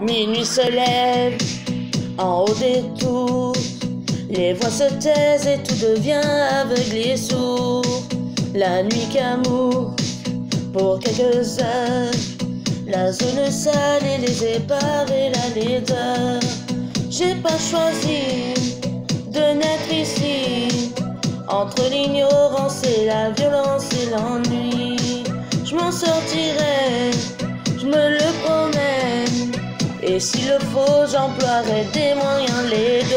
Minuit se lève en haut des tours. Les voix se taisent et tout devient aveugle et sourd. La nuit qu'amour pour quelques heures. La zone sale et les épaves et la laideur. J'ai pas choisi de naître ici. Entre l'ignorance et la violence et l'ennui, je m'en sortirai, je me. Et s'il le faut, j'emploierai des moyens légaux?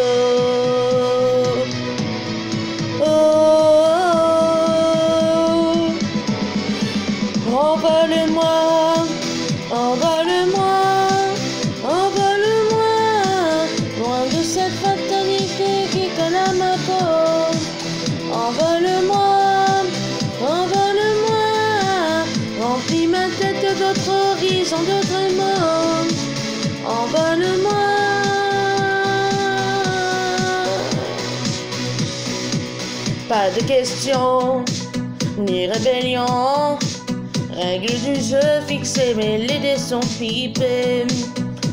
Oh, oh, oh. envole-moi, envole-moi, envole-moi, loin de cette fatalité qui colle ma peau. Envole-moi, envole-moi, remplis ma tête d'autres horizons, d'autres mondes. Pas de questions, ni rébellion. Règle du jeu fixée, mais les dés sont pipés.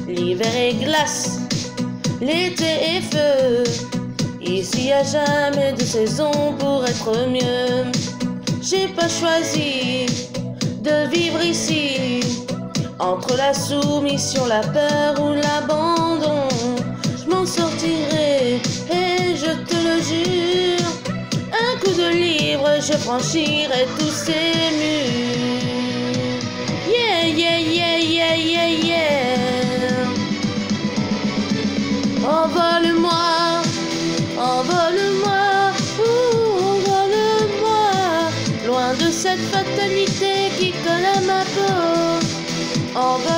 L'hiver est glace, l'été est feu. Ici y a jamais de saison pour être mieux. J'ai pas choisi de vivre ici. Entre la soumission, la peur ou l'abandon, je m'en sortirai je franchirai tous ces murs. Yeah, yeah, yeah, yeah, yeah, yeah. Envole-moi, envole-moi, envole-moi, loin de cette fatalité qui colle à ma peau. Envole-moi,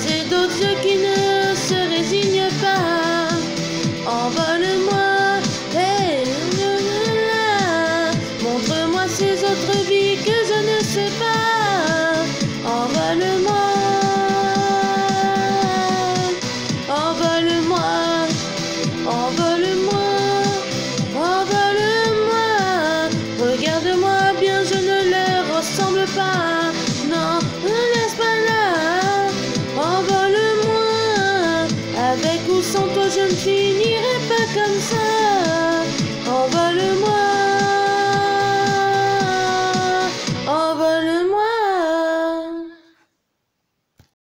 croiser d'autres qui ne se résignent pas. Envole-moi, hey, là, montre-moi ces autres vies que je ne sais pas. continuerai pas comme ça.